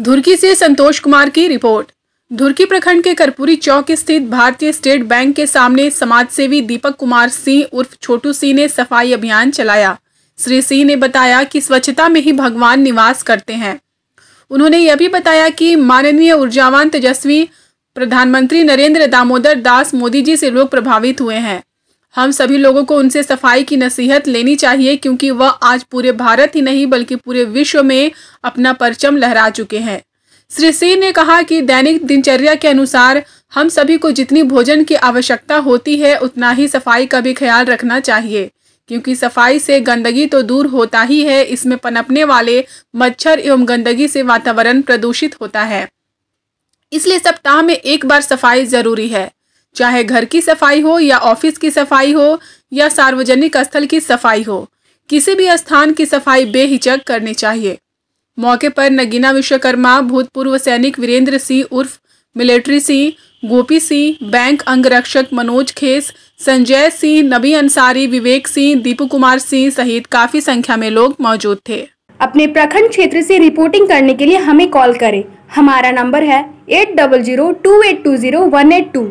धुरकी से संतोष कुमार की रिपोर्ट। धुरकी प्रखंड के करपुरी चौक स्थित भारतीय स्टेट बैंक के सामने समाजसेवी दीपक कुमार सिंह उर्फ़ छोटू सिंह ने सफ़ाई अभियान चलाया। श्री सिंह ने बताया कि स्वच्छता में ही भगवान निवास करते हैं। उन्होंने यह भी बताया कि माननीय ऊर्जावान तेजस्वी, प्रधानमंत्री नरेंद्र दामोदर दास मोदी जी से लोग प्रभावित हुए हैं। हम सभी लोगों को उनसे सफ़ाई की नसीहत लेनी चाहिए, क्योंकि वह आज पूरे भारत ही नहीं, बल्कि पूरे विश्व में अपना परचम लहरा चुके हैं। श्री सिंह ने कहा कि दैनिक दिनचर्या के अनुसार हम सभी को जितनी भोजन की आवश्यकता होती है, उतना ही सफ़ाई का भी ख्याल रखना चाहिए, क्योंकि सफ़ाई से गंदगी तो दूर होता ही है, इसमें पनपने वाले मच्छर एवं गंदगी से वातावरण प्रदूषित होता है। इसलिए सप्ताह में एक बार सफ़ाई ज़रूरी है। चाहे घर की सफ़ाई हो या ऑफ़िस की सफ़ाई हो या सार्वजनिक स्थल की सफ़ाई हो, किसी भी स्थान की सफ़ाई बेहिचक करनी चाहिए। मौके पर नगीना विश्वकर्मा, भूतपूर्व सैनिक वीरेंद्र सिंह उर्फ़, मिलिट्री सिंह, गोपी सिंह, बैंक अंगरक्षक मनोज खेस, संजय सिंह, नबी अंसारी, विवेक सिंह, दीपू कुमार सिंह सहित काफ़ी संख्या में लोग मौजूद थे। अपने प्रखंड क्षेत्र से रिपोर्टिंग करने के लिए हमें कॉल करें। हमारा नंबर है eight double zero two eight two zero one eight two